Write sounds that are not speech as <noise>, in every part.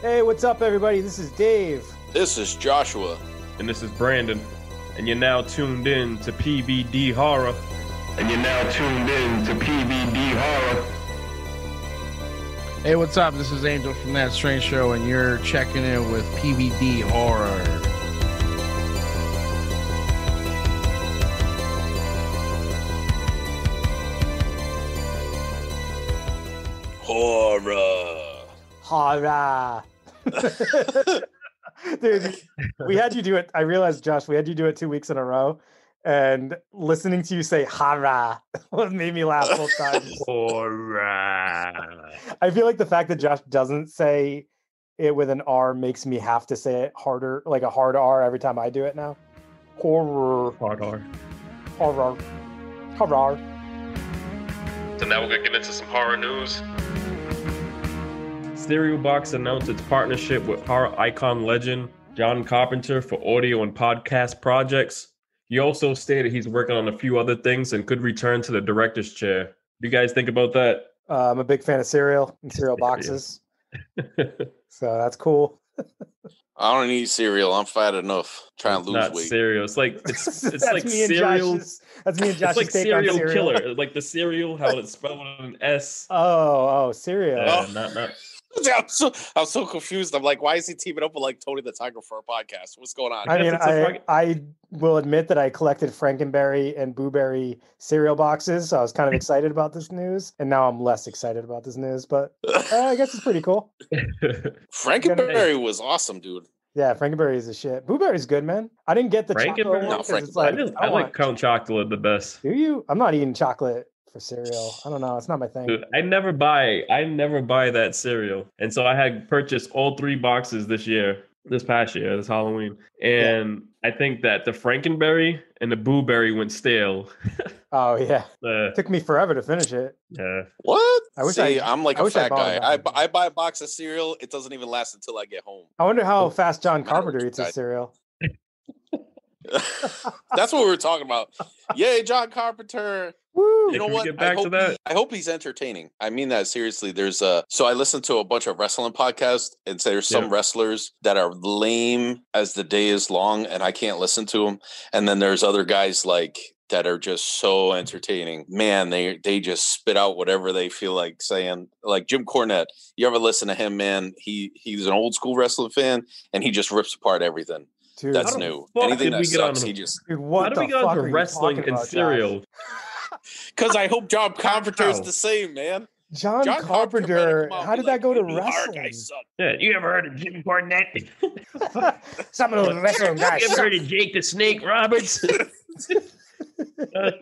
Hey, what's up, everybody? This is Dave. This is Joshua. And this is Brandon. And you're now tuned in to PVD Horror. And you're now tuned in to PVD Horror. Hey, what's up? This is Angel from That Strange Show, and you're checking in with PVD Horror. Horror. Horror. <laughs> Dude, we had you do it. I realized, Josh, we had you do it two weeks in a row. And listening to you say horror <laughs> made me laugh both times. Horror. I feel like the fact that Josh doesn't say it with an R makes me have to say it harder, like a hard R every time I do it now. Horror. Hard R. Horror. Horror. So now we're going to get into some horror news. Stereo Box announced its partnership with horror icon legend John Carpenter for audio and podcast projects. He also stated he's working on a few other things and could return to the director's chair. You guys think about that? Uh, I'm a big fan of cereal and cereal <laughs> Cereal. boxes. So that's cool. I don't need cereal. I'm fat enough. Trying to lose Not weight. cereal. It's like it's <laughs> it's like me and cereal. That's me and It's like take on serial cereal. killer, <laughs> like the cereal, how it's spelled with an S. Oh, oh, cereal. Yeah, Oh. not not. <laughs> I'm so I'm so confused. I'm like, why is he teaming up with like Tony the Tiger for a podcast? What's going on? I mean, it's a I, fucking- I will admit that I collected Frankenberry and Boo Berry cereal boxes, so I was kind of <laughs> excited about this news, and now I'm less excited about this news. But uh, I guess it's pretty cool. <laughs> Frankenberry was awesome, dude. Yeah, Frankenberry is a shit. Boo Berry's good, man. I didn't get the chocolate Frankenberry? one No, 'cause it's Frankenberry. I, like, just, I I like Count Chocula the best. Do you? I'm not eating chocolate for cereal. I don't know. It's not my thing. Dude, I never buy I never buy that cereal. And so I had purchased all three boxes this year, this past year, this Halloween. And I think that the Frankenberry and the Boo Berry went stale. <laughs> Oh yeah, Uh, it took me forever to finish it. yeah. What? I wish See, I- am like I a wish I fat bought guy. that. I, I buy a box of cereal. It doesn't even last until I get home. I wonder how fast John I don't know Carpenter eats you his cereal. That's what we were talking about. Yay, John Carpenter. Woo! You know what? get back I to hope that? He, I hope he's entertaining. I mean that seriously. There's a so I listen to a bunch of wrestling podcasts, and so there's some Yeah. wrestlers that are lame as the day is long, and I can't listen to them. And then there's other guys like that are just so entertaining. Man, they they just spit out whatever they feel like saying. Like Jim Cornette, you ever listen to him? Man, he he's an old school wrestling fan, and he just rips apart everything. Dude, That's new. Anything that we get on sucks, the- he just dude, what How do the we get fuck onto wrestling and about, cereal? <laughs> because I hope John Carpenter's How? the same man. John, John Carpenter Carpenter. How did be that go to "You wrestling? guys. Yeah, you ever heard of Jim Cornette? <laughs> <laughs> Some of those wrestling guys. you ever heard of Jake the Snake Roberts? <laughs> I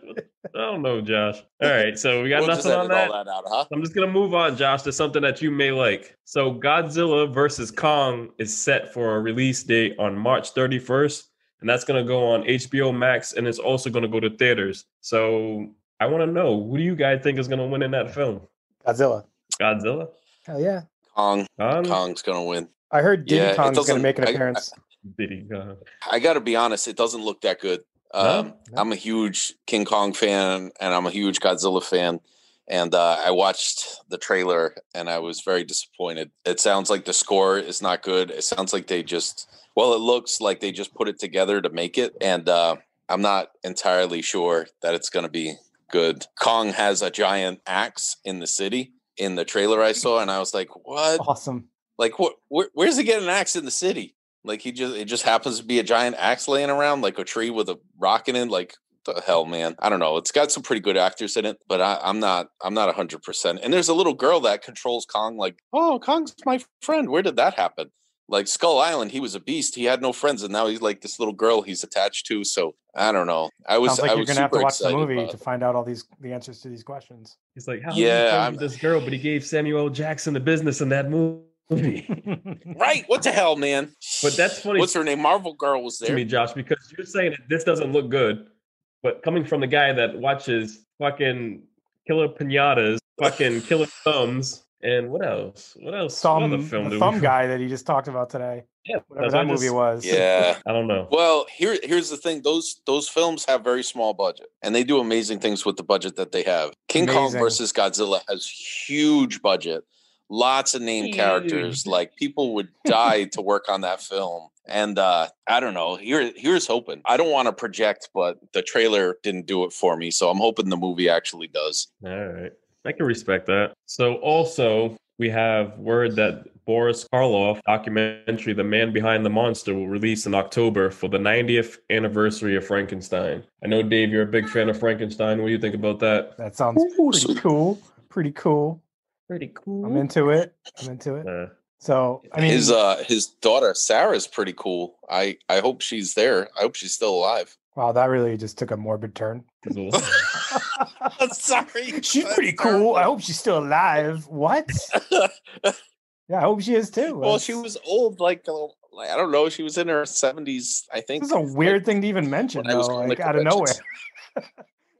don't know, Josh. All right, so we got We'll nothing on that. all that out, huh? I'm just gonna move on, Josh, to something that you may like. So, Godzilla versus Kong is set for a release date on March 31st, and that's gonna go on HBO Max, and it's also gonna go to theaters. So, I want to know who do you guys think is gonna win in that film? Godzilla. Godzilla? Hell yeah. Kong, Kong? Kong's gonna win. I heard Diddy Yeah, it Kong's going to make an I- I- appearance. Diddy? Uh, I got to be honest, it doesn't look that good. Um, No? I'm a huge King Kong fan, and I'm a huge Godzilla fan. And uh, I watched the trailer, and I was very disappointed. It sounds like the score is not good. It sounds like they just, well, it looks like they just put it together to make it, and uh, I'm not entirely sure that it's going to be good. Kong has a giant axe in the city in the trailer I saw, and I was like, "What? awesome. Like, what? Where, where's he getting an axe in the city? Like, he just it just happens to be a giant axe laying around, like a tree with a rock in it. Like, the hell, man? I don't know. It's got some pretty good actors in it, but I, I'm not. I'm not hundred percent. And there's a little girl that controls Kong. Like, oh, Kong's my friend. Where did that happen? Like Skull Island, he was a beast. He had no friends, and now he's like this little girl he's attached to. So I don't know. I was. Sounds like I you're was going to have to watch the movie to find out all these the answers to these questions. he's like, how Yeah, yeah, I'm- this girl, but he gave Samuel Jackson the business in that movie. <laughs> Right? What the hell, man? But that's funny What's her name? Marvel Girl was there. to me, Josh, because you're saying that this doesn't look good, but coming from the guy that watches fucking Killer Pinatas, fucking <laughs> Killer Thumbs, and what else? What else? What Thumb, other film the did thumb we- guy that he just talked about today. Yeah, Whatever that what movie was. Yeah. <laughs> I don't know. Well, here here's the thing. Those those films have very small budget, and they do amazing things with the budget that they have. King Kong versus Godzilla has huge budget. Lots of name Huge. characters. Like people would die to work on that film. And uh, I don't know. Here, here's hoping. I don't want to project, but the trailer didn't do it for me. So I'm hoping the movie actually does. All right. I can respect that. So also we have word that Boris Karloff documentary The Man Behind the Monster will release in October for the 90th anniversary of Frankenstein. I know Dave you're a big fan of Frankenstein. What do you think about that? That sounds Ooh, pretty sweet. cool. Pretty cool. Pretty cool. I'm into it. I'm into it. Uh, So I mean, his uh, his daughter Sarah's pretty cool. I I hope she's there. I hope she's still alive. wow, that really just took a morbid turn. <laughs> Sorry, <laughs> she's pretty cool. I hope she's still alive. What? <laughs> Yeah, I hope she is too. well, she was old, like, uh, like I don't know. She was in her seventies, I think. This is a weird thing to even mention, when I was though, like out of nowhere.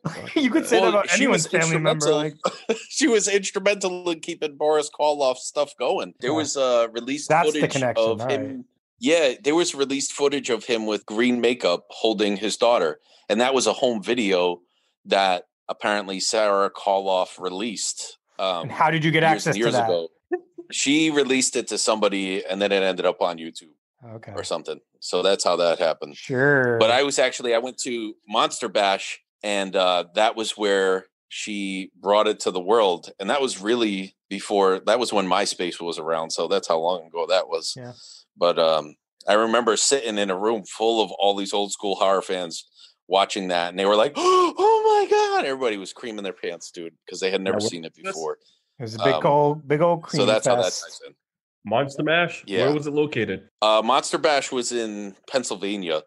<laughs> you could say Well, that about she anyone's was family member. Like, <laughs> she was instrumental in keeping Boris Karloff's stuff going. There Yeah. was uh, released That's the footage connection, of him. Yeah, there was released footage of him with green makeup holding his daughter, and that was a home video that apparently Sarah Karloff released. Um, how did you get years access years to that? ago. She released it to somebody, and then it ended up on YouTube Okay, or something. So that's how that happened. sure. But I was actually I went to Monster Bash, and uh, that was where she brought it to the world, and that was really before. That was when MySpace was around, so that's how long ago that was. Yeah. But um, I remember sitting in a room full of all these old school horror fans watching that, and they were like, <gasps> "Oh my god!" Everybody was creaming their pants, dude, because they had never what- seen it before. it was a big um, old, big old cream So that's how that ties in. Monster Mash? Yeah. Where was it located? Uh, Monster Bash was in Pennsylvania.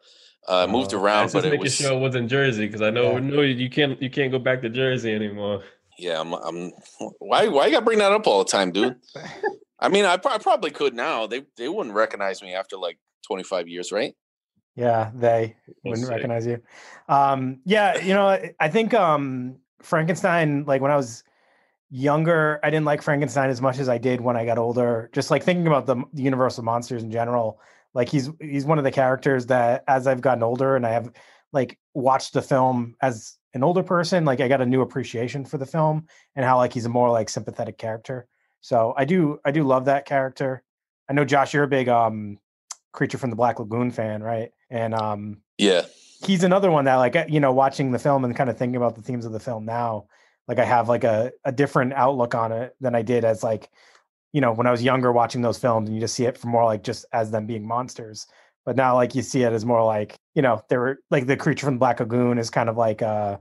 Uh, moved Oh, I around, was but just it making was sure it was in Jersey because I know Yeah. no you can't you can't go back to Jersey anymore. Yeah, I'm. I'm why? Why you gotta bring that up all the time, dude? <laughs> I mean, I, pro- I probably could now. They they wouldn't recognize me after like 25 years, right? Yeah, they We'll wouldn't see. recognize you. Um, yeah, you know, I- I think um, Frankenstein. Like when I was younger, I didn't like Frankenstein as much as I did when I got older. Just like thinking about the, the Universal monsters in general. Like he's he's one of the characters that, as I've gotten older and I have like watched the film as an older person, like I got a new appreciation for the film and how like he's a more like sympathetic character. So I do I do love that character. I know Josh, you're a big um creature from the Black Lagoon fan, right? And um Yeah. he's another one that like you know watching the film and kind of thinking about the themes of the film now like i have like a, a different outlook on it than i did as like you know when i was younger watching those films and you just see it for more like just as them being monsters. But now like you see it as more like you know they were like the creature from the black lagoon is kind of like a,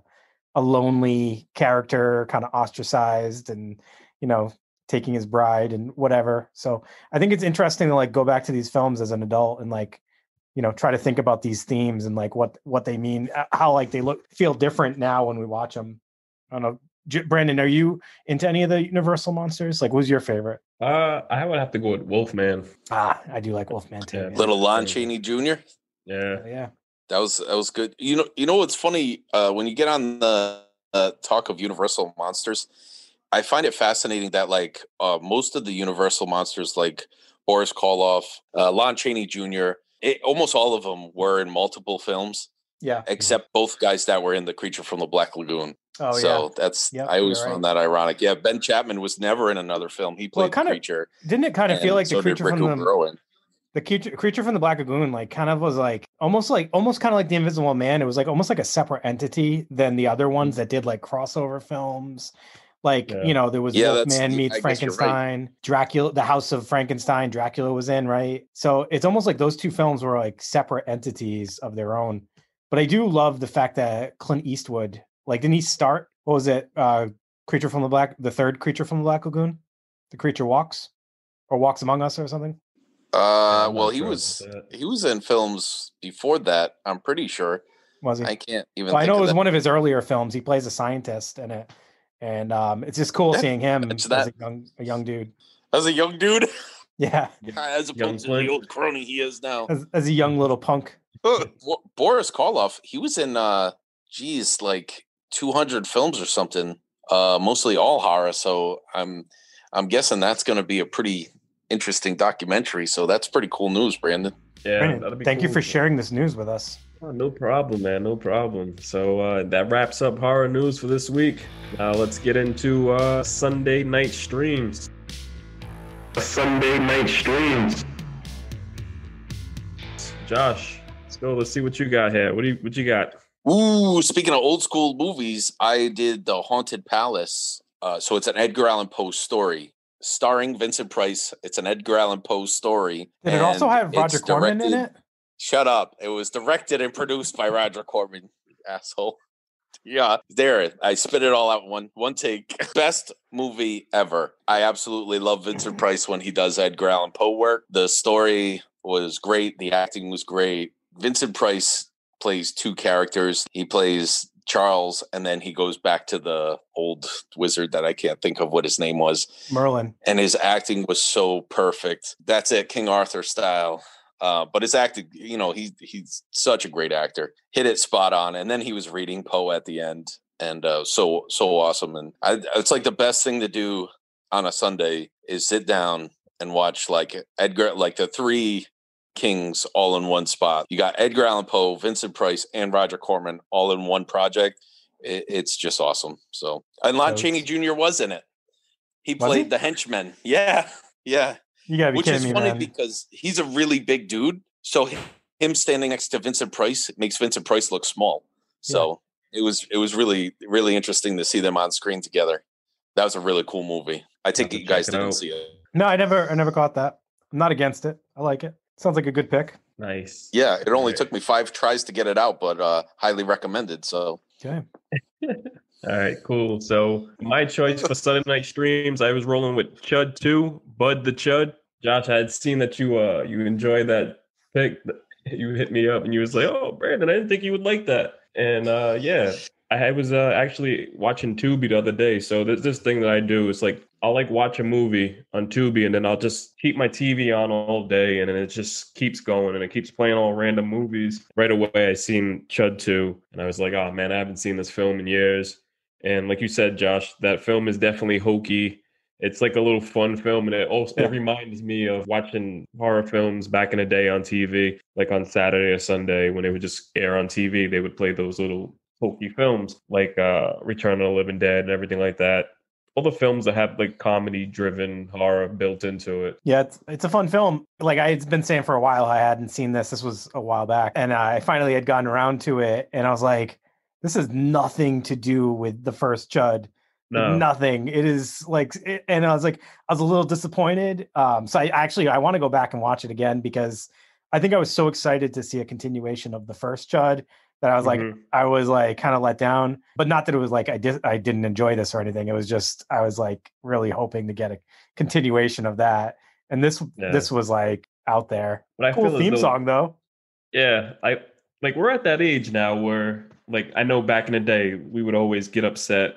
a lonely character kind of ostracized and you know taking his bride and whatever. So i think it's interesting to like go back to these films as an adult and like you know try to think about these themes and like what what they mean uh, how like they look feel different now when we watch them i don't know J- brandon are you into any of the universal monsters like what's your favorite Uh, I would have to go with Wolfman. ah i do like wolfman too Yeah, yeah. Little Lon Chaney Jr. Yeah. yeah That was that was good. You know, you know what's funny? Uh, when you get on the uh, talk of Universal monsters, I find it fascinating that like uh, most of the Universal monsters, like Boris Karloff, uh, Lon Chaney Jr., it, almost all of them were in multiple films, yeah except both guys that were in The Creature from the Black Lagoon. Oh so yeah that's Yep, I always found that ironic. Yeah, Ben Chapman was never in another film. He Well, played kind the of creature. didn't it kind of feel like the so did creature from the the creature, creature from the black lagoon like kind of was like almost like almost kind of like the invisible man it was like almost like a separate entity than the other ones mm. that did like crossover films like Yeah. you know there was Yeah, wolfman I meets guess you're right. frankenstein dracula the house of frankenstein dracula was in right so it's almost like those two films were like separate entities of their own but i do love the fact that clint eastwood like didn't he start what was it uh creature from the black the third creature from the black lagoon the creature walks or walks among us or something Uh, well, not he was he was in films before that. I'm pretty sure. was he I can't even. Well, I know of it was that. one of his earlier films. He plays a scientist in it, and um, it's just cool Yeah, seeing him as that. a young, a young dude. As a young dude, <laughs> <laughs> Yeah, as Young opposed to the old crony he is now. as, as a young little punk. Bo- Boris Karloff, he was in, uh, geez, like 200 films or something. Uh, mostly all horror. So I'm, I'm guessing that's going to be a pretty interesting documentary. So that's pretty cool news, Brandon. Yeah. Brandon, that'd be thank you for sharing this news with us. Oh, no problem, man. No problem. So uh, that wraps up horror news for this week. Now let's get into uh, Sunday night streams. Sunday night streams. Josh, let's go. Let's see what you got here. What do you what you got? Ooh, speaking of old school movies, I did The Haunted Palace. Uh, so it's an Edgar Allan Poe story starring Vincent Price. It's an Edgar Allan Poe story. Did it also have Roger Corman in it? Shut up. It was directed and produced by Roger Corman, asshole. <laughs> Yeah, there. I spit it all out one one take. <laughs> Best movie ever. I absolutely love Vincent Price when he does Edgar Allan Poe work. The story was great. The acting was great. Vincent Price plays two characters. He plays Charles, and then he goes back to the old wizard that I can't think of what his name was Merlin. and his acting was so perfect. That's it, King Arthur style. Uh, but his acting, you know, he he's such a great actor. Hit it spot on, and then he was reading Poe at the end, and uh, so so awesome. And I, it's like the best thing to do on a Sunday is sit down and watch like Edgar, like the three kings all in one spot. You got Edgar Allan Poe, Vincent Price, and Roger Corman all in one project. It, it's just awesome. So, and Lon So Chaney Jr. was in it. He played he? the henchman. Yeah, yeah. You gotta be Which kidding is me, funny man. because he's a really big dude. So him standing next to Vincent Price makes Vincent Price look small. So it was it was really really interesting to see them on screen together. That was a really cool movie. I it you guys didn't out. see it. No, I never, I never caught that. I'm not against it. I like it. Sounds like a good pick. Nice. Yeah, it only Right. took me five tries to get it out, but uh highly recommended. So Okay. <laughs> All right, cool. So my choice for Sunday night streams, I was rolling with Chud 2, Bud the Chud. Josh, I had seen that you uh you enjoyed that pick. <laughs> You hit me up and you was like, "Oh, Brandon, I didn't think you would like that." And uh yeah, I was uh, actually watching Tubi the other day. So this this thing that I do. is like I'll like watch a movie on Tubi and then I'll just keep my TV on all day and then it just keeps going and it keeps playing all random movies. Right away, I seen Chud 2 and I was like, oh man, I haven't seen this film in years. And like you said, Josh, that film is definitely hokey. It's like a little fun film, and it also it reminds me of watching horror films back in the day on TV, like on Saturday or Sunday when they would just air on TV. They would play those little hokey films, like uh, Return of the Living Dead and everything like that. All the films that have like comedy-driven horror built into it. Yeah, it's, it's a fun film. Like I had been saying for a while, I hadn't seen this. This was a while back, and I finally had gotten around to it, and I was like, "This has nothing to do with the first Chud. No, Nothing. It is like, it, and I was like, I was a little disappointed. Um, so I actually I want to go back and watch it again because I think I was so excited to see a continuation of the first Chud that I was like, Mhm. I was like kind of let down. But not that it was like I did I didn't enjoy this or anything. It was just I was like really hoping to get a continuation of that. And this Yeah. this was like out there. but I Cool theme though- song though. Yeah, I like we're at that age now where like I know back in the day we would always get upset,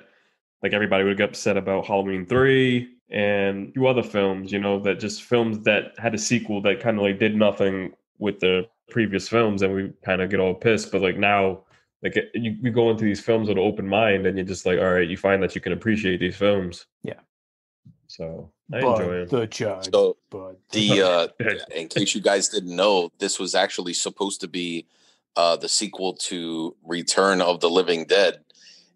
like everybody would get upset about Halloween three and a few other films, you know, that just films that had a sequel that kind of like did nothing with the previous films, and we kind of get all pissed. But like now, like it- you, you go into these films with an open mind, and you're just like, all right, you find that you can appreciate these films. Yeah. So I Bud enjoy it. the Chud. so Bud. the <laughs> uh <laughs> in case you guys didn't know, this was actually supposed to be uh the sequel to Return of the Living Dead.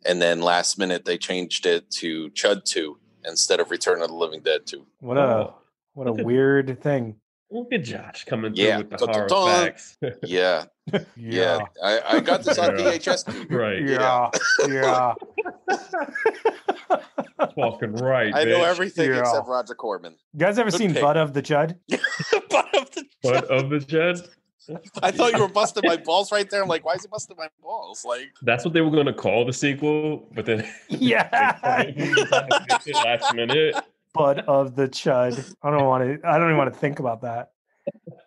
And then last minute they changed it to Chud 2 instead of Return of the Living Dead 2. what a Oh, what a weird thing. Look at Josh coming Yeah. through with the Dun, dun, horror dun. facts. <laughs> Yeah, yeah. I, I got this on Yeah. VHS. right. Yeah. Yeah. Fucking right. I know everything Yeah. except Roger Corbin. You guys ever Good seen pick. Bud of the Chud? <laughs> But of the- But of the Jed, <laughs> I thought you were busting my balls right there. I'm like, why is he busting my balls? Like, that's what they were going to call the sequel, but then Yeah. last minute. Bud of the Chud. I don't want to. I don't even want to think about that.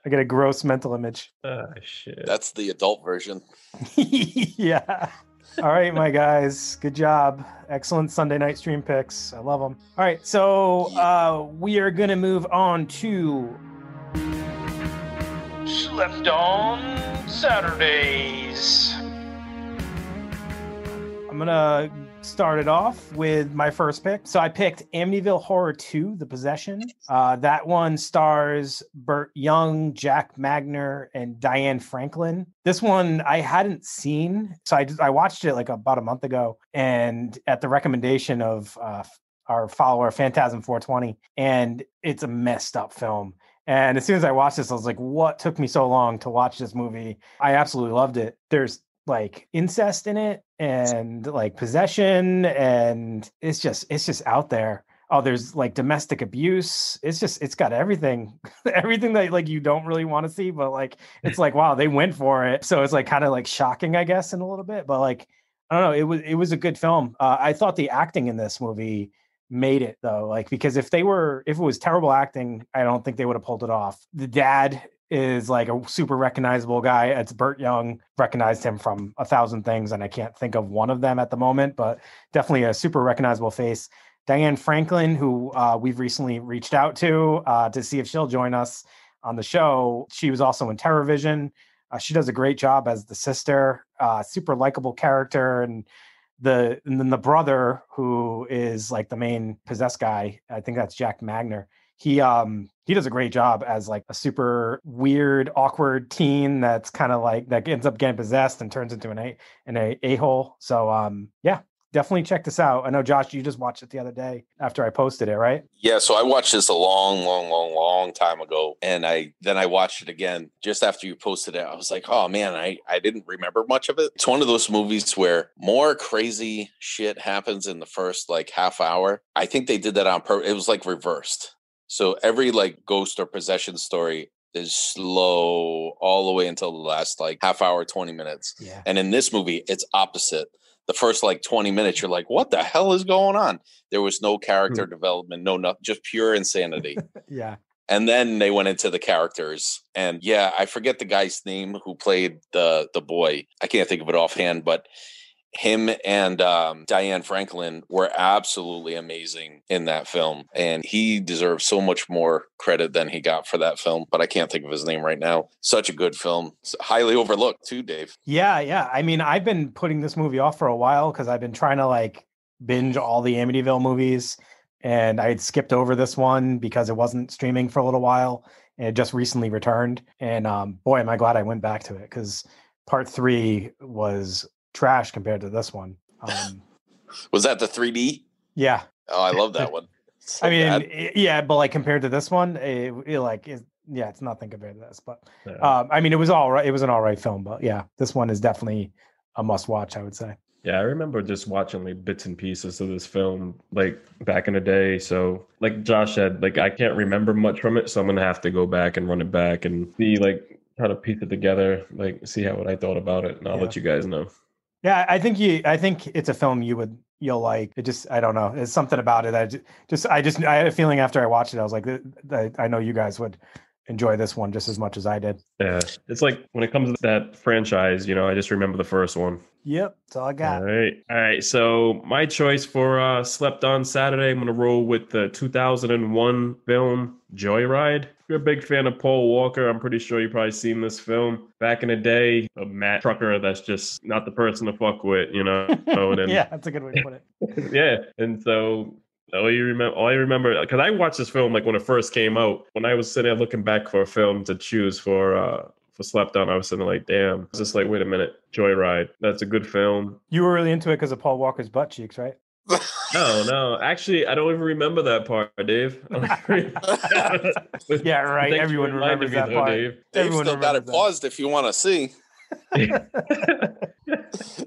I get a gross mental image. Ah, shit. that's the adult version. <laughs> yeah. All right, my guys. Good job. Excellent Sunday night stream picks. I love them. All right, so uh, we are gonna move on to Slept on Saturdays. I'm gonna start it off with my first pick. So I picked Amityville Horror 2: The Possession. Uh, that one stars Burt Young, Jack Magner, and Diane Franklin. This one I hadn't seen, so I I watched it like about a month ago, and at the recommendation of uh, our follower Phantasm 420, and it's a messed up film. And as soon as I watched this, I was like, what took me so long to watch this movie? I absolutely loved it. There's like incest in it and like possession and it's just it's just out there. Oh there's like domestic abuse. It's just it's got everything. <laughs> Everything that like you don't really want to see but like it's like wow they went for it. So it's like kind of like shocking i guess in a little bit but like i don't know it was it was a good film. Uh, i thought the acting in this movie made it though like because if they were if it was terrible acting i don't think they would have pulled it off. The dad is like a super recognizable guy. It's Burt Young. Recognized him from a thousand things, and I can't think of one of them at the moment, but definitely a super recognizable face. Diane Franklin, who uh, we've recently reached out to uh, to see if she'll join us on the show. She was also in TerrorVision. Uh, she does a great job as the sister, uh, super likable character, and the and then the brother who is like the main possessed guy. I think that's Jack Magner he um he does a great job as like a super weird awkward teen that's kind of like that ends up getting possessed and turns into an a an a, a-hole so um yeah definitely check this out i know josh you just watched it the other day after i posted it right Yeah, so I watched this a long, long, long, long time ago, and I then I watched it again just after you posted it. I was like, oh man, I I didn't remember much of it. It's one of those movies where more crazy shit happens in the first like half hour. I think they did that on purpose. It was like reversed. So every like ghost or possession story is slow all the way until the last like half hour, twenty minutes. yeah And in this movie, it's opposite. The first like 20 minutes, you're <laughs> like, what the hell is going on? There was no hmm. character development, no nothing, just pure insanity. <laughs> yeah and then they went into the characters. And yeah, I forget the guy's name who played the the boy. I can't think of it offhand, but him and um, Diane Franklin were absolutely amazing in that film, and he deserves so much more credit than he got for that film. But I can't think of his name right now. Such a good film, It's highly overlooked too, Dave. Yeah, yeah. I mean, I've been putting this movie off for a while because I've been trying to like binge all the Amityville movies, and I had skipped over this one because it wasn't streaming for a little while, and it just recently returned. And um, boy, am I glad I went back to it because part three was trash compared to this one. Um, <laughs> Was that the 3D? yeah, Oh, I love that <laughs> one. So I mean, bad. yeah, but like compared to this one, it, it like is yeah, it's nothing compared to this. But Yeah. um, I mean, it was all right. It was an all right film, but yeah, this one is definitely a must watch. I would say. Yeah, I remember just watching like bits and pieces of this film like back in the day. So, like Josh said, like I can't remember much from it, so I'm gonna have to go back and run it back and see like try to piece it together, like see how what I thought about it, and I'll Yeah. let you guys know. Yeah, I think you. I think it's a film you would you'll like. It just I don't know. It's something about it. I ju- just I just I had a feeling after I watched it, I was like, "Th- th- I know you guys would enjoy this one just as much as I did. Yeah, it's like when it comes to that franchise, you know, I just remember the first one. Yep, that's all I got. right. All right. So my choice for uh slept on Saturday, I'm gonna roll with the 2001 film Joyride. You're a big fan of Paul Walker, I'm pretty sure you've probably seen this film. Back in the day, a Matt trucker that's just not the person to fuck with, you know. <laughs> and yeah, that's a good way to put it. <laughs> yeah. And so all you remember, all I remember, because I watched this film like when it first came out. When I was sitting there looking back for a film to choose for uh for slept on, I was sitting like, damn. I was just like, wait a minute, Joyride. That's a good film. You were really into it because of Paul Walker's butt cheeks, right? No, no. Actually, I don't even remember that part, Dave. <laughs> Yeah, right. Everyone remembers me, that though, part. Dave. Dave Everyone still got it remembers that. paused if you want to see.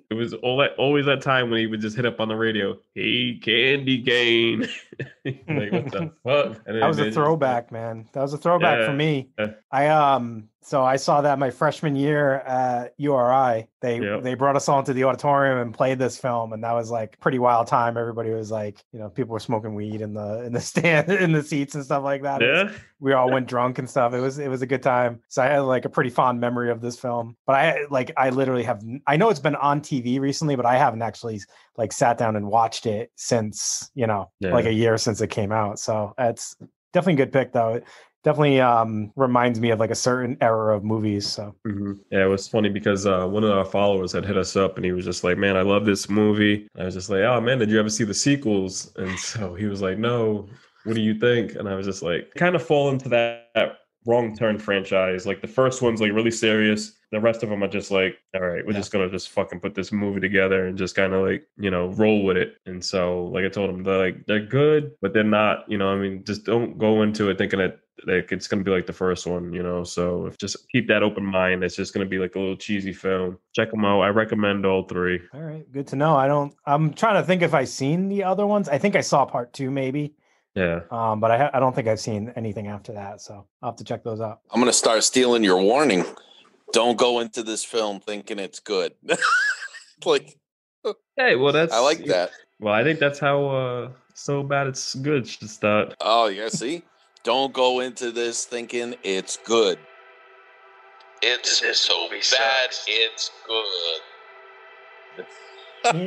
It was all that, always that time when he would just hit up on the radio, "Hey, candy cane." <laughs> like what the <laughs> fuck? And That was a throwback, man. That was a throwback Yeah, for me. yeah. I um so I saw that my freshman year at URI. They Yep. they brought us all into the auditorium and played this film, and that was like pretty wild time. Everybody was like, you know, people were smoking weed in the in the <laughs> stand in the seats and stuff like that. It was- Yeah. we all went drunk and stuff. It was it was a good time. So I had like a pretty fond memory of this film. But I like I literally have I know it's been on TV recently, but I haven't actually like sat down and watched it since, you know, like a year since it came out. So it's definitely a good pick though. It definitely um reminds me of like a certain era of movies. So hmm Yeah, it was funny because uh, one of our followers had hit us up and he was just like, "Man, I love this movie." And I was just like, "Oh man, did you ever see the sequels?" And so he was like, "No, what do you think?" And I was just like, kind of fall into that wrong turn franchise. Like the first one's like really serious. The rest of them are just like, all right, we're Yeah. just gonna just fucking put this movie together and just kind of like you know roll with it. And so, like I told them, they're like they're good, but they're not. You know, I mean, just don't go into it thinking that like it's gonna be like the first one. You know, so if just keep that open mind. It's just gonna be like a little cheesy film. Check them out. I recommend all three. All right, good to know. I don't. I'm trying to think if I've seen the other ones. I think I saw part two, maybe. Yeah. Um, but I ha- I don't think I've seen anything after that. So I'll have to check those out. I'm gonna start stealing your warning. Don't go into this film thinking it's good. <laughs> like Hey, well that's I like that. Well, I think that's how uh so bad it's good should start. Oh yeah, see? Don't go into this thinking it's good. It's This so bad, sucks. it's good. It's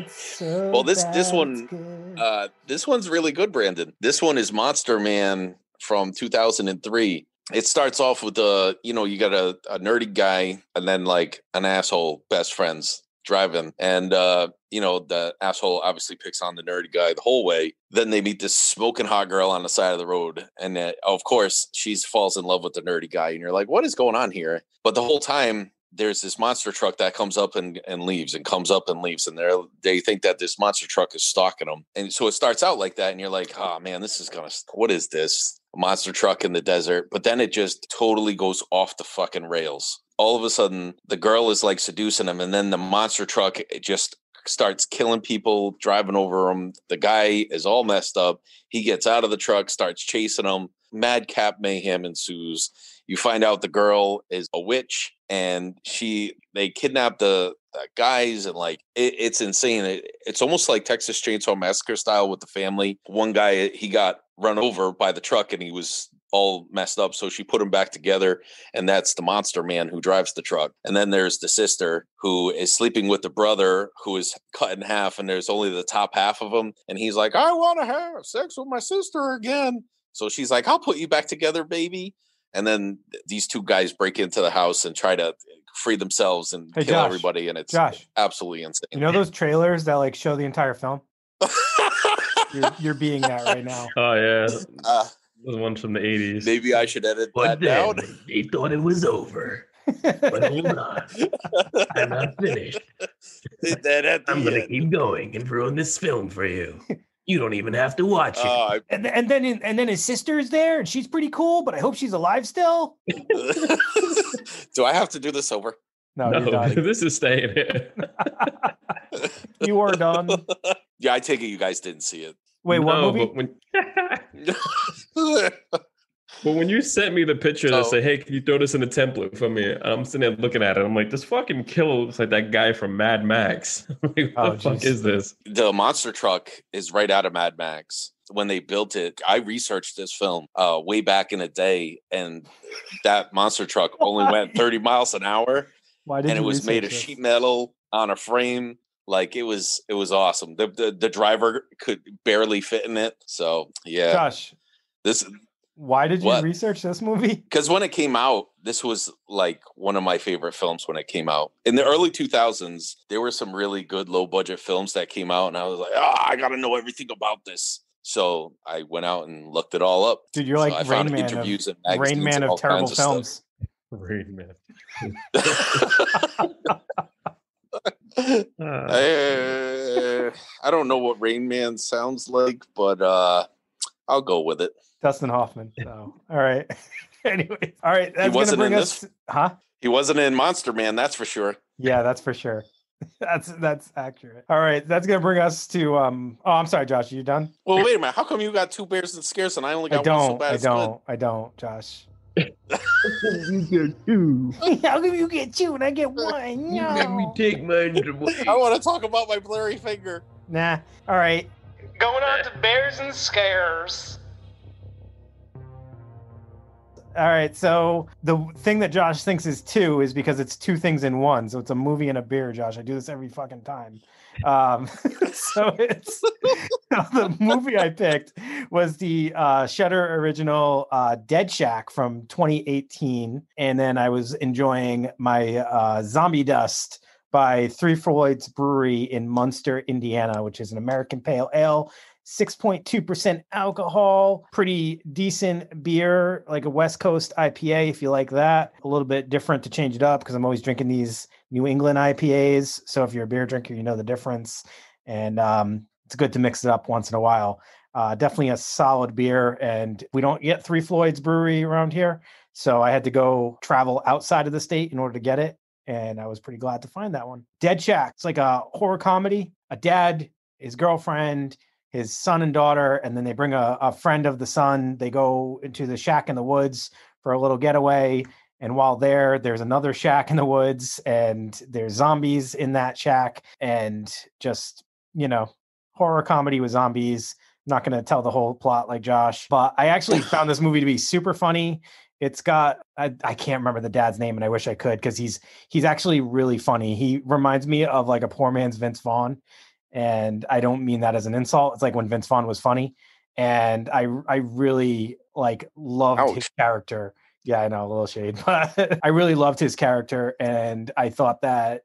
so Well, this- this one. Uh, this one's really good, Brandon. This one is Monster Man from 2003. It starts off with a, you know, you got a, a nerdy guy and then like an asshole best friends driving. And, uh, you know, the asshole obviously picks on the nerdy guy the whole way. Then they meet this smoking hot girl on the side of the road. And uh, of course, she falls in love with the nerdy guy. And you're like, what is going on here? But the whole time, there's this monster truck that comes up and, and leaves and comes up and leaves and they they think that this monster truck is stalking them and so it starts out like that and you're like oh man this is gonna what is this? A monster truck in the desert. But then it just totally goes off the fucking rails. All of a sudden the girl is like seducing him and then the monster truck just starts killing people driving over them the guy is all messed up. He gets out of the truck starts chasing him madcap mayhem ensues you find out the girl is a witch and she they kidnap the, the guys and like it, it's insane. It, it's almost like texas chainsaw massacre style with the family. One guy he got run over by the truck and he was all messed up so she put him back together and that's the monster man who drives the truck. And then there's the sister who is sleeping with the brother who is cut in half and there's only the top half of him and he's like i want to have sex with my sister again. So she's like i'll put you back together baby and then these two guys break into the house and try to free themselves and Hey, kill Josh. everybody and it's Josh, absolutely insane you know those trailers that like show the entire film? You're, <laughs> you're being that right now. Oh yeah. uh, Those ones from the 80s. maybe i should edit that But then down they thought it was over. But hold on, I'm not finished. Then at the I'm gonna end- keep going and ruin this film for you. <laughs> You don't even have to watch it. Uh, I- and, and then and then his sister's there, and she's pretty cool. But I hope she's alive still. <laughs> <laughs> do i have to do this over No, no, you're done. <laughs> this is staying here. you are done. yeah i take it you guys didn't see it Wait, what movie? When, but when you sent me the picture that So- said, "Hey, can you throw this in a template for me?" I'm sitting there looking at it. I'm like, "This fucking killer looks like that guy from Mad Max." <laughs> like, what Oh, the fuck jeez. is this? the monster truck is right out of Mad Max. When they built it, I researched this film uh, way back in the day, and that monster truck <laughs> only went 30 miles an hour, Why did and it was made of sheet metal on a frame. Like it was, it was awesome. The, the the driver could barely fit in it. So yeah, Josh, this why did you What? research this movie? <laughs> because when it came out, this was like one of my favorite films when it came out. In the early 2000s, there were some really good low budget films that came out, and I was like, oh, I got to know everything about this. So I went out and looked it all up. Dude, you're So like I Rain found Man of, interviews and Rain Man and of terrible kinds of stuff. films. Rain Man. <laughs> <laughs> I, I don't know what Rain Man sounds like, but uh, I'll go with it. Dustin Hoffman. So, all right. <laughs> anyway, all right. That's gonna wasn't bring in us. Huh? He wasn't in Monster Man, that's for sure. Yeah, that's for sure. <laughs> That's that's accurate. All right, that's gonna bring us to um. Oh, I'm sorry, Josh. Are You done? Well, wait a minute. How come you got two Beers and Scares and I only I got one so don't. bad I don't. I don't, Josh. you get two. How come you get two and I get one? You let me take mine. <laughs> I want to talk about my blurry finger. Nah. All right. Going on to Beers and Scares. All right. So the thing that Josh thinks is two is because it's two things in one. So it's a movie and a beer, Josh. I do this every fucking time. Um, <laughs> so it's <laughs> the movie I picked was the uh, Shudder original uh, Dead Shack from 2018, and then I was enjoying my uh, Zombie Dust by Three Floyds Brewery in Munster, Indiana, which is an American pale ale 6.2% alcohol, pretty decent beer, like a West Coast IPA if you like that. A little bit different to change it up because I'm always drinking these New England IPAs. So if you're a beer drinker, you know the difference. And um, it's good to mix it up once in a while. Uh, definitely a solid beer. And we don't get Three Floyds Brewery around here. So I had to go travel outside of the state in order to get it. And I was pretty glad to find that one. Dead Shack. It's like a horror comedy. A dad, his girlfriend, his son and daughter, and then they bring a, a friend of the son. They go into the shack in the woods for a little getaway. And while there, there's another shack in the woods, and there's zombies in that shack, and just, you know, horror comedy with zombies. not going to tell the whole plot like Josh, but I actually <laughs> found this movie to be super funny. It's got I, I can't remember the dad's name, and I wish I could because he's he's actually really funny. He reminds me of like a poor man's Vince Vaughn, and I don't mean that as an insult. It's like when Vince Vaughn was funny, and I I really like loved his character. Yeah, I know a little shade, <laughs> but I really loved his character, and I thought that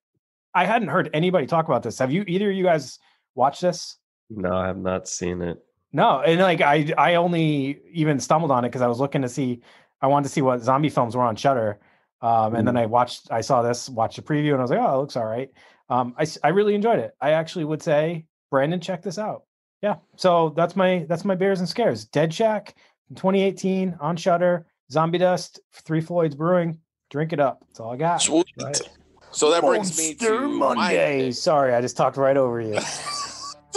I hadn't heard anybody talk about this. Have you either of you guys watched this? No, I have not seen it. No, and like I I only even stumbled on it because I was looking to see I wanted to see what zombie films were on Shudder. Um, and then I watched I saw this, watched the preview, and I was like, oh, it looks all right. Um, I s- I really enjoyed it. I actually would say, Brandon, check this out. Yeah. So that's my that's my Beers and Scares. Dead Shack from 2018 on Shudder. Zombie Dust, Three Floyds Brewing. Drink it up. That's all I got. Sweet. Right. So that brings me Monster to Monday. Sorry, I just talked right over you. <laughs> <laughs>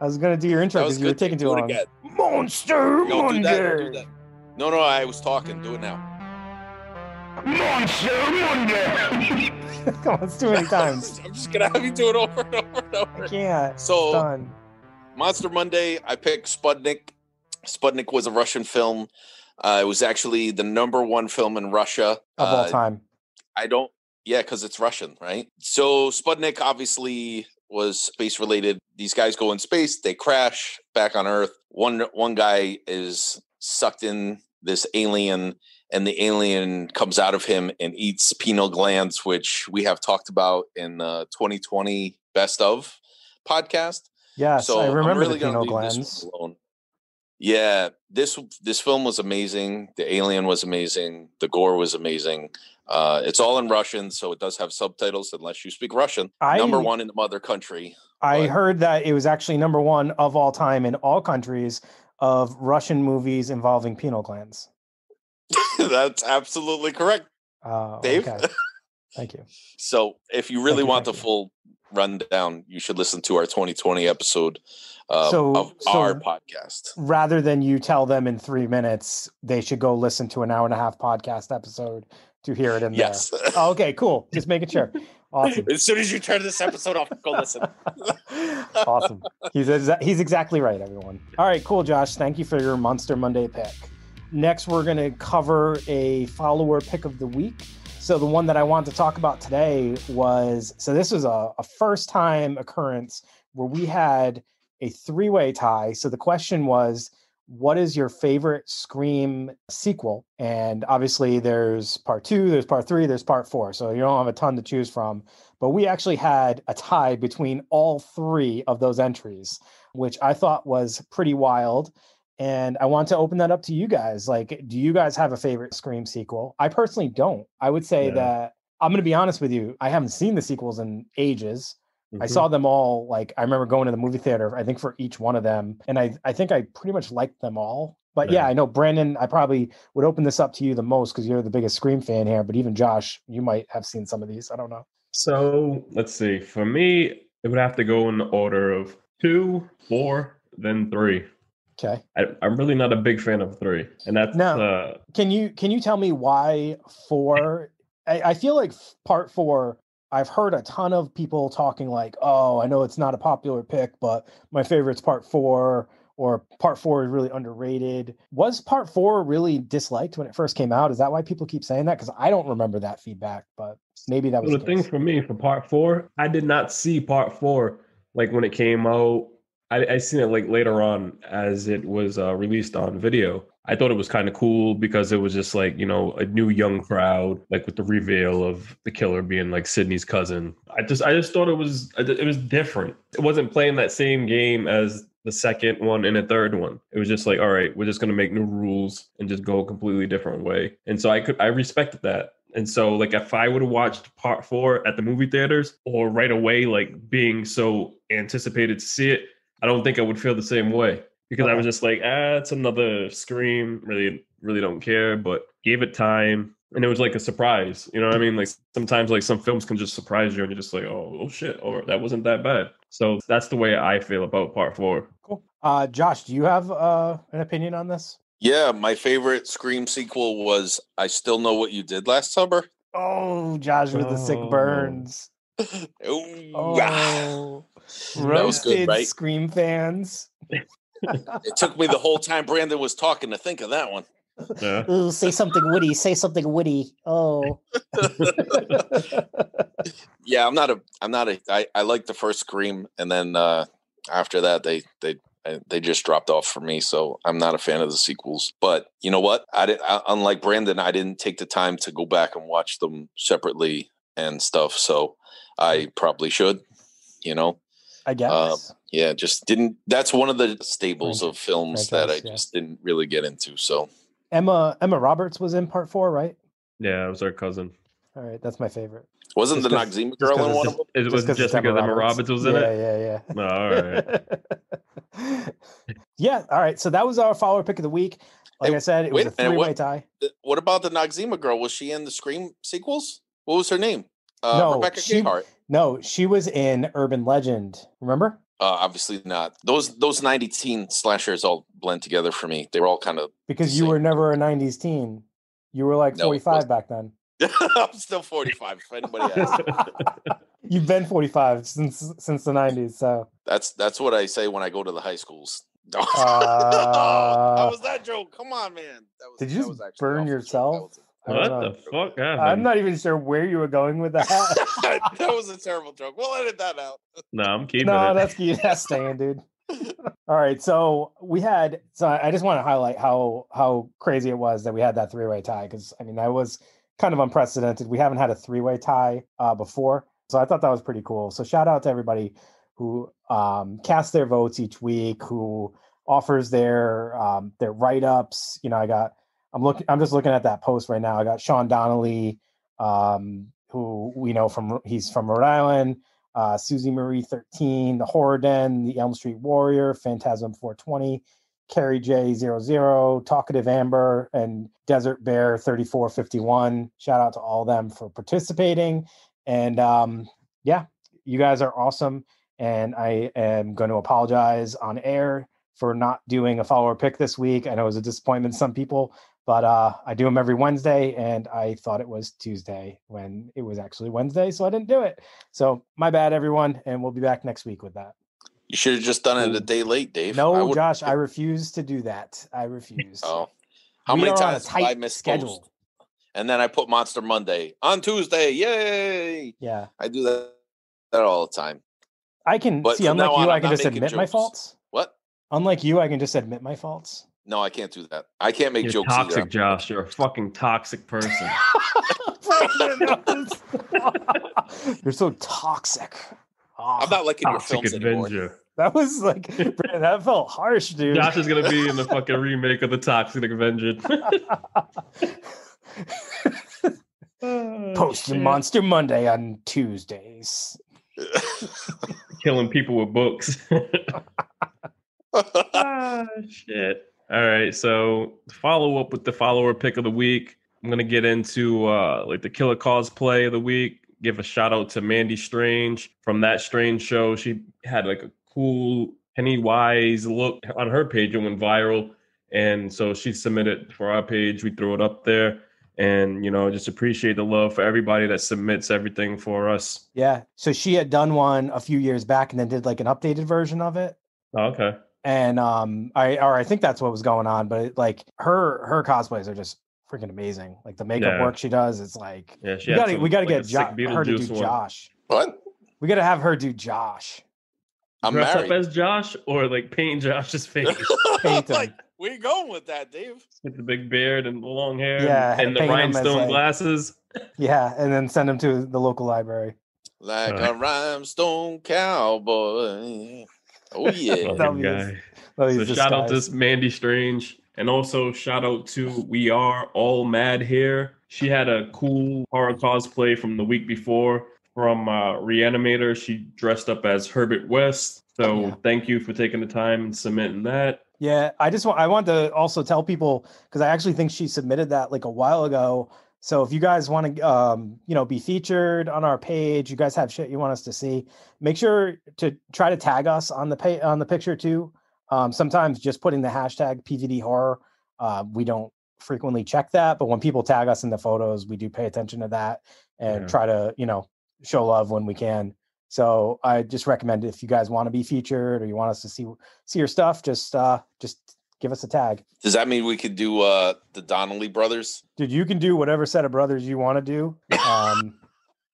I was gonna do your intro because you were taking too Do it long. again. Monster No, do that, Monday. No, no, I was talking. Do it now. Monster Monday! <laughs> Come on, it's too many times. <laughs> I'm just gonna have you do it over and over and I can't. So Done. Monster Monday, I picked Sputnik. Sputnik was a Russian film. Uh, it was actually the number one film in Russia. Of all Uh, time. I don't. Yeah, because it's Russian, right? So Sputnik obviously was space related. These guys go in space, they crash back on Earth. One one guy is sucked in this alien, and the alien comes out of him and eats pineal glands, which we have talked about in the 2020 Best of podcast. Yes, so I remember I'm really the gonna pineal leave this glands. alone. Yeah, this this film was amazing. The alien was amazing. The gore was amazing. Uh, it's all in Russian, so it does have subtitles unless you speak Russian. Number one in the mother country. I but- heard that it was actually number one of all time in all countries of Russian movies involving penal glands. <laughs> That's absolutely correct, Uh, Dave. Okay. <laughs> Thank you. so if you really want the you. full rundown, you should listen to our 2020 episode uh, So- of so- our podcast. Rather than you tell them in three minutes, they should go listen to an hour and a half podcast episode to hear it in Yes. there. <laughs> Oh, okay, cool. Just making sure. Awesome. as soon as you turn this episode off, go listen. <laughs> awesome. He's exa- he's exactly right, everyone. All right, cool, Josh. Thank you for your Monster Monday pick. Next, we're going to cover a follower pick of the week. So the one that I wanted to talk about today was so this was a, a first time occurrence where we had a three way tie. So the question was, what is your favorite Scream sequel? And obviously, there's part two, there's part three, there's part four. So you don't have a ton to choose from. But we actually had a tie between all three of those entries, which I thought was pretty wild. And I want to open that up to you guys. Like, do you guys have a favorite Scream sequel? I personally don't. I would say Yeah. that I'm going to be honest with you. I haven't seen the sequels in ages. I Mhm. saw them all. Like, I remember going to the movie theater, I think for each one of them. And I, I think I pretty much liked them all. But yeah, Yeah. I know Brandon, I probably would open this up to you the most because you're the biggest Scream fan here. But even Josh, you might have seen some of these. I don't know. So let's see. For me, it would have to go in the order of two, four, then three. Okay. I, I'm really not a big fan of three, and that's No. uh, Can you can you tell me why four? <laughs> I, I feel like part four. I've heard a ton of people talking like, "Oh, I know it's not a popular pick, but my favorite's part four, or part four is really underrated." Was part four really disliked when it first came out? Is that why people keep saying that? Because I don't remember that feedback, but maybe that was So the the thing for me for part four, I did not see part four like when it came out. I, I seen it like later on as it was uh, released on video. I thought it was kind of cool because it was just like you know a new young crowd, like with the reveal of the killer being like Sidney's cousin. I just I just thought it was it was different. It wasn't playing that same game as the second one and the third one. It was just like, all right, we're just gonna make new rules and just go a completely different way. And so I could I respected that. And so like if I would have watched part four at the movie theaters or right away, like being so anticipated to see it, I don't think I would feel the same way. Because I was just like, ah, it's another scream. Really, really don't care. But gave it time. And it was like a surprise. You know what I mean? Like sometimes like some films can just surprise you and you're just like, oh, oh shit, or that wasn't that bad. So that's the way I feel about part four. Cool. Uh, Josh, do you have uh, an opinion on this? Yeah, my favorite Scream sequel was I Still Know What You Did Last Summer. Oh, Josh with the sick Oh. burns. <laughs> Ooh, Oh, That was good, roasted right? Scream fans. <laughs> It took me the whole time Brandon was talking to think of that one. Yeah. Ooh, say something witty. Say something witty. Oh. <laughs> Yeah, I'm not a I'm not a I, I like the first Scream and then uh after that they they they just dropped off for me so I'm not a fan of the sequels. But you know what? I didn't I, unlike Brandon I didn't take the time to go back and watch them separately and stuff. So I probably should, you know. I guess. Um, Yeah, just didn't that's one of the staples Franchi- of films that I yeah. just didn't really get into. So Emma Emma Roberts was in part four, right? Yeah, it was our cousin. All right, that's my favorite. wasn't Just the 'cause- Noxzema just girl 'cause in one it's of them? It was it's just because Emma Roberts was in yeah, it. Yeah, yeah, No, all right. <laughs> yeah, all right. So that was our follower pick of the week. Like Hey, I said, it wait was a a three way what- tie. What about the Noxzema girl? Was she in the Scream sequels? What was her name? Uh, No, Rebecca she- Gayheart. No, she was in Urban Legend. Remember? Uh, obviously not. Those those ninety teen slashers all blend together for me. They were all kind of. Because you were never a '90s teen. You were like No, 45 wasn't. back then. <laughs> I'm still forty five. If anybody asks, <laughs> You've been 45 since since the 90s. So that's that's what I say when I go to the high schools. <laughs> Uh, How was that joke? Come on, man. That was, Did you that just was burn awful yourself? I what the fuck happened? I'm not even sure where you were going with that. <laughs> <laughs> That was, a terrible joke. We'll edit that out. No, I'm keeping no, it. that's key. That's staying, dude. <laughs> All right, so we had. So I I just want to highlight how how crazy it was that we had that three way tie because I mean that was kind of unprecedented. We haven't had a three way tie uh, before, so I thought that was pretty cool. So shout out to everybody who um, cast their votes each week, who offers their um, their write ups. You know, I got. I'm looking. I'm just looking at that post right now. I got Sean Donnelly, um, who we know from he's from Rhode Island uh, Susie Marie 13, The Horror Den, The Elm Street Warrior, Phantasm 420, Carrie J 00, Talkative Amber, and Desert Bear 3451. Shout out to all of them for participating. And um, yeah, you guys are awesome. And I am going to apologize on air for not doing a follower pick this week. I know it was a disappointment some people, but uh, I do them every Wednesday, and I thought it was Tuesday when it was actually Wednesday, so I didn't do it. So my bad, everyone, and we'll be back next week with that. You should have just done it a day late, Dave. I No, would- Josh, I refuse to do that. I refuse. Oh, how We many are on a times have I missed schedule. post? And then I put Monster Monday on Tuesday. Yay! Yeah, I do that, that all the time. I can But see. Unlike you, on, I can just admit my faults. What? Unlike you, I can just admit my faults. No, I can't do that. I can't make You're jokes toxic, either. Josh. You're a fucking toxic person. <laughs> <laughs> You're so toxic. I'm Ah, not liking your toxic films anymore. Avenger. that was like Brandon, that felt harsh, dude. Josh is gonna be in the fucking remake of the Toxic Avenger. <laughs> Post your Monster Monday on Tuesdays. killing people with books. ah, shit. All right, so follow up with the follower pick of the week. I'm gonna get into uh like the killer cosplay of the week. Give a shout out to Mandy Strange from that Strange show. She had like a cool Pennywise look on her page. It went viral, and so she submitted for our page. We threw it up there, and you know just appreciate the love for everybody that submits everything for us. Yeah. So she had done one a few years back and then did like an updated version of it. Oh, okay. And um I or I think that's what was going on, but it, like her her cosplays are just freaking amazing. Like the makeup Yeah. work she does, it's like Yeah, she we gotta some, we gotta like, get jo- her to do one. Josh. What? We gotta have her do Josh. I'm dress married. up as Josh or like paint Josh's <laughs> face Paint him. like, where you going with that, Dave? with the big beard and the long hair Yeah, and the paint him as, rhinestone like- glasses. Yeah, and then send him to the local library. Like Alright. a rhinestone cowboy. Oh yeah. That'll guy. his- Oh, So he's shout out disguised. to Mandy Strange, and also shout out to We Are All Mad Here. She had a cool horror cosplay from the week before from uh, Reanimator. She dressed up as Herbert West. So Yeah. thank you for taking the time and submitting that. Yeah, I just want I want to also tell people because I actually think she submitted that like a while ago. So if you guys want to, um, you know, be featured on our page, you guys have shit you want us to see, make sure to try to tag us on the pay on the picture too. Um, sometimes just putting the hashtag PVD horror, uh, we don't frequently check that, but when people tag us in the photos, we do pay attention to that and Yeah. try to, you know, show love when we can. So I just recommend if you guys want to be featured or you want us to see see your stuff, just uh just give us a tag. Does that mean we could do uh the Donnelly brothers? Dude, you can do whatever set of brothers you want to do. Um <laughs>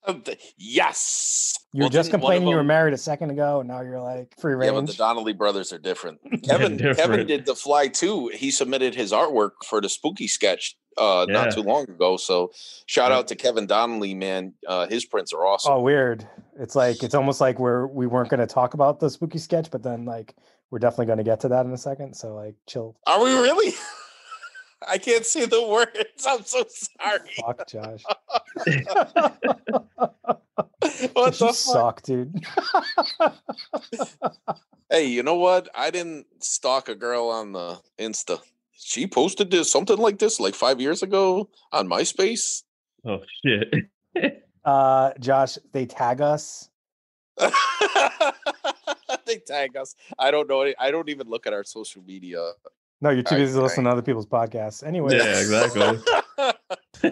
Uh, Yes. you were Well, just didn't complaining you were married a second ago, and now you're like free range. Yeah, but the Donnelly brothers are different. <laughs> Kevin Kevin did the fly too. He submitted his artwork for the spooky sketch uh Yeah. not too long ago. So shout Yeah. out to Kevin Donnelly, man. Uh his prints are awesome. oh, weird. It's like it's almost like we're we weren't going to talk about the spooky sketch, but then like we're definitely going to get to that in a second. So like chill. Are we really? <laughs> I can't see the words. I'm so sorry. Fuck, Josh. <laughs> What <laughs> you the fuck? suck, dude. Hey, you know what? I didn't stalk a girl on the Insta. She posted this something like this like five years ago on MySpace. Oh shit. uh, Josh, they tag us. They tag us. I don't know. any- I don't even look at our social media. No, you're too I- busy listening to other people's podcasts. Anyway, Yeah, exactly. the <laughs>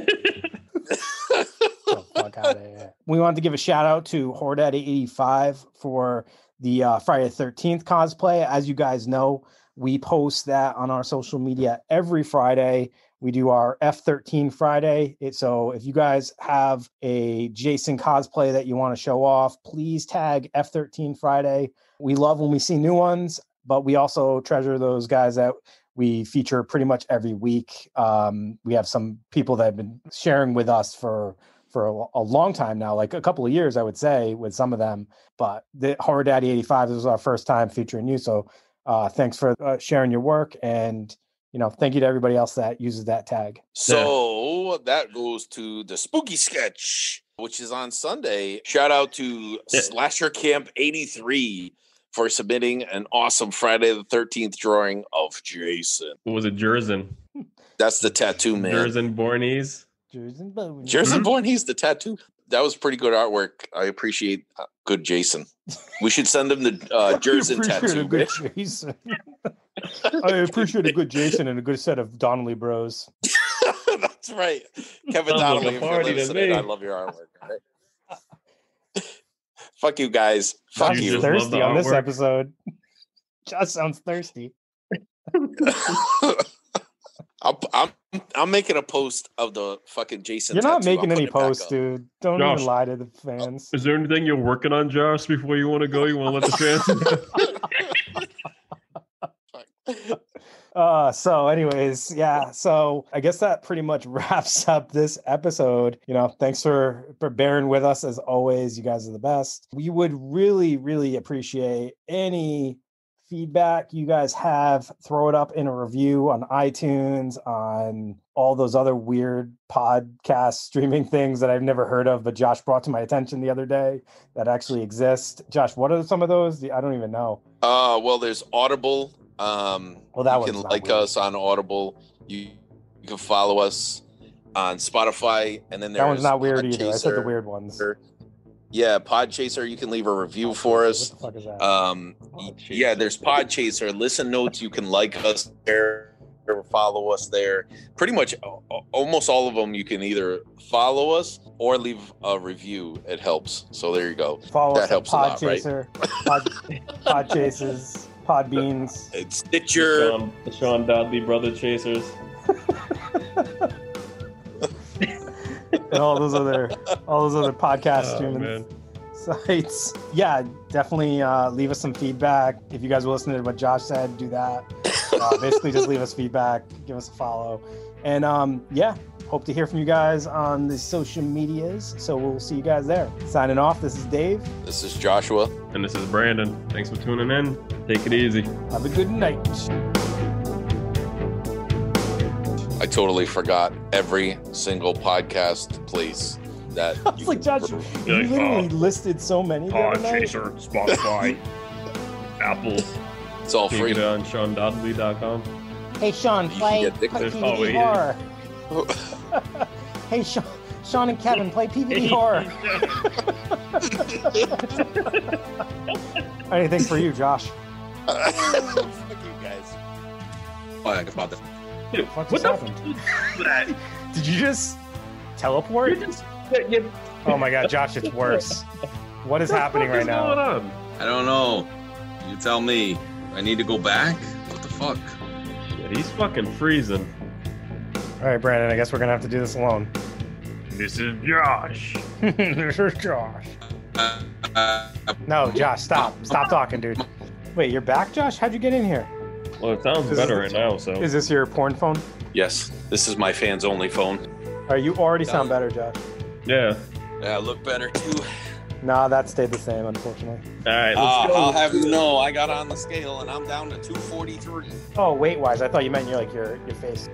fuck out of here. We wanted to give a shout out to Hordaddy85 for the uh, Friday 13th cosplay. As you guys know, we post that on our social media every Friday. We do our F13 Friday. It, so if you guys have a Jason cosplay that you want to show off, please tag F13 Friday. We love when we see new ones, but we also treasure those guys that we feature pretty much every week. Um, we have some people that have been sharing with us for for a, a long time now, like a couple of years, I would say, with some of them. But the Horror Daddy 85 this was our first time featuring you. So uh, thanks for uh, sharing your work. And, you know, thank you to everybody else that uses that tag. So that goes to the spooky sketch, which is on Sunday. Shout out to Slasher Camp 83 for submitting an awesome Friday the 13th drawing of Jason. What was it, Jerzen? That's the tattoo man. Jerzen Bornese. Jason Boone. Jason Bourne, he's the tattoo. That was pretty good artwork. I appreciate uh, good Jason. We should send him the <laughs> uh, I Jerson appreciate tattoo. a good Jason. I appreciate a good Jason and a good set of Donnelly bros. <laughs> That's right. Kevin Donnelly, a if you're listening, me. I love your artwork. all right? Fuck you guys. Fuck Josh You is just love you. thirsty on this episode. <laughs> Josh sounds thirsty. <laughs> I'll, I'm I'm making a post of the fucking Jason. You're not tattoo. I'm making any putting posts, dude. Don't Josh. even lie to the fans. Is there anything you're working on, Josh, before you want to go? You want to let the <laughs> fans know? Uh, so anyways, yeah. So I guess that pretty much <laughs> wraps up this episode. You know, thanks for for bearing with us as always. You guys are the best. We would really, really appreciate any feedback you guys have. Throw it up in a review on iTunes, on all those other weird podcast streaming <laughs> things that I've never heard of, but Josh brought to my attention the other day that actually exist. Josh, what are some of those? I don't even know. Uh, well, there's Audible. Um, Well, that you can like weird. us on Audible. You you can follow us on Spotify, and then there's That one's not weird either. I said the weird ones. Yeah, Podchaser. You can leave a review for us. What the fuck is that? Um, yeah, there's Podchaser. Listen notes. You can like us there or follow us there. Pretty much a- a- almost all of them. You can either follow us or leave a review. It helps. So there you go. Follow that us helps a at lot, right? Pod, <laughs> Pod Chases, Pod Beans. It's Stitcher. Sean, the Sean Dudley brother chasers. and all those other all those other podcast Oh, streaming sites. Yeah, definitely uh, leave us some feedback. If you guys were listening to what Josh said, do that. Uh, basically, just leave us feedback, give us a follow, and um, yeah, Hope to hear from you guys on the social medias. So we'll see you guys there. Signing off. This is Dave. This is Joshua. And this is Brandon. Thanks for tuning in. Take it easy. Have a good night. I totally forgot every single podcast place that <laughs> I was like, Josh, you like, literally oh. listed so many. the other night. Spotify, <laughs> Apple. it's all Can you free. get it on SeanDodley.com. Hey, Sean, You can play get Dick- PVD Oh, wait, horror. <laughs> hey, Sean, Sean and Kevin, play PVD horror. <laughs> Anything for you, Josh? Fuck you guys. Oh, I about that. Dude, What what the happened? f- was that? <laughs> Did you just teleport? You just, you, Oh my god, Josh, it's worse. What is happening right is going now? on? I don't know. You tell me. I need to go back? What the fuck? Yeah, he's fucking freezing. All right, Brandon, I guess we're gonna have to do this alone. This is Josh. <laughs> this is Josh. Uh, uh, No, Josh, stop. Stop talking, dude. Wait, you're back, Josh? How'd you get in here? Well, it sounds This better is- right now, so. Is this your porn phone? yes, this is my fans only phone. All right, you already sound better, Josh. Yeah. Yeah, I look better too. Nah, that stayed the same, unfortunately. All right, let's Uh, go. I'll have you know, I got on the scale and I'm down to 243. Oh, weight wise, I thought you meant your like your your face.